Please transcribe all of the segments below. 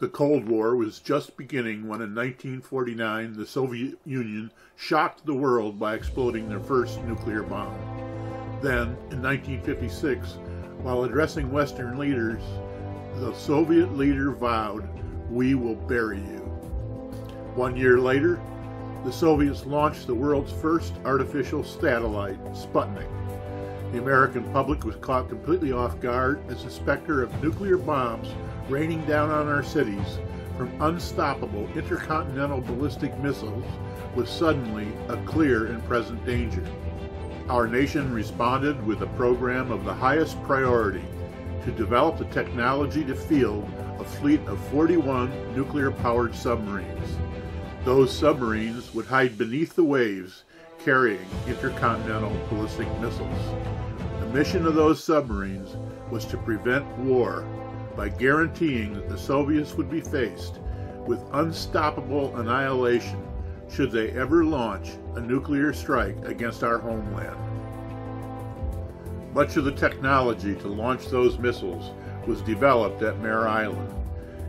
The Cold War was just beginning when in 1949 the Soviet Union shocked the world by exploding their first nuclear bomb. Then, in 1956, while addressing Western leaders, the Soviet leader vowed, We will bury you. One year later, the Soviets launched the world's first artificial satellite, Sputnik. The American public was caught completely off guard as the specter of nuclear bombs raining down on our cities from unstoppable intercontinental ballistic missiles was suddenly a clear and present danger. Our nation responded with a program of the highest priority to develop the technology to field a fleet of 41 nuclear powered submarines. Those submarines would hide beneath the waves carrying intercontinental ballistic missiles. The mission of those submarines was to prevent war by guaranteeing that the Soviets would be faced with unstoppable annihilation should they ever launch a nuclear strike against our homeland. Much of the technology to launch those missiles was developed at Mare Island,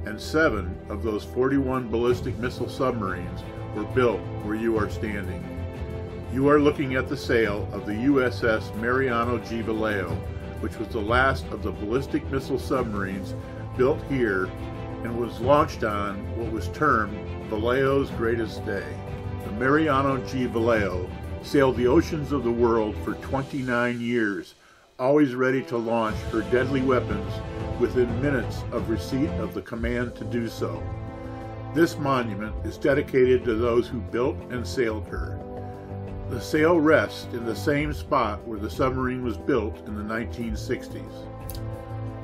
and seven of those 41 ballistic missile submarines were built where you are standing. You are looking at the sail of the USS Mariano G. Vallejo, which was the last of the ballistic missile submarines built here and was launched on what was termed Vallejo's greatest day. The Mariano G. Vallejo sailed the oceans of the world for 29 years, always ready to launch her deadly weapons within minutes of receipt of the command to do so. This monument is dedicated to those who built and sailed her. The sail rests in the same spot where the submarine was built in the 1960s.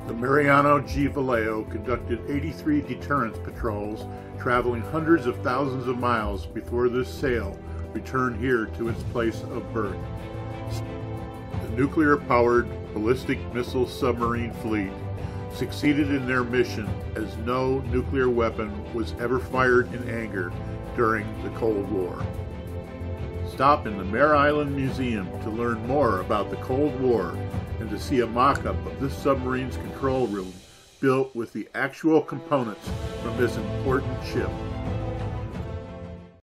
The Mariano G. Vallejo conducted 83 deterrence patrols, traveling hundreds of thousands of miles before this sail returned here to its place of birth. The nuclear-powered ballistic missile submarine fleet succeeded in their mission as no nuclear weapon was ever fired in anger during the Cold War. Stop in the Mare Island Museum to learn more about the Cold War and to see a mock-up of this submarine's control room built with the actual components from this important ship.